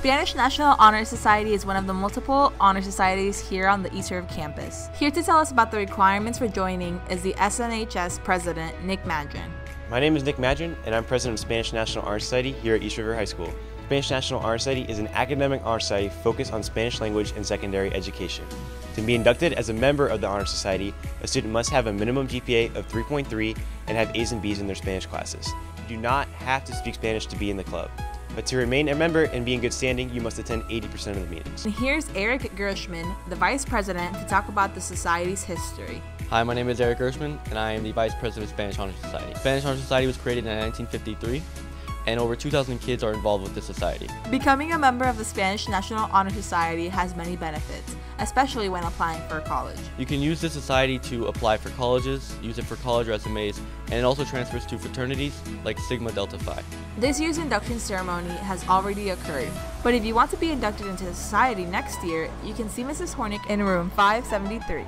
Spanish National Honor Society is one of the multiple honor societies here on the East River campus. Here to tell us about the requirements for joining is the SNHS president, Nick Madron. My name is Nick Madron, and I'm president of Spanish National Honor Society here at East River High School. Spanish National Honor Society is an academic honor society focused on Spanish language and secondary education. To be inducted as a member of the Honor Society, a student must have a minimum GPA of 3.3 and have A's and B's in their Spanish classes. You do not have to speak Spanish to be in the club. But to remain a member and be in good standing, you must attend 80% of the meetings. And here's Eric Gershman, the vice president, to talk about the society's history. Hi, my name is Eric Gershman, and I am the vice president of Spanish Honor Society. Spanish Honor Society was created in 1953 and over 2,000 kids are involved with the society. Becoming a member of the Spanish National Honor Society has many benefits, especially when applying for college. You can use this society to apply for colleges, use it for college resumes, and it also transfers to fraternities like Sigma Delta Phi. This year's induction ceremony has already occurred, but if you want to be inducted into the society next year, you can see Mrs. Hornick in room 573.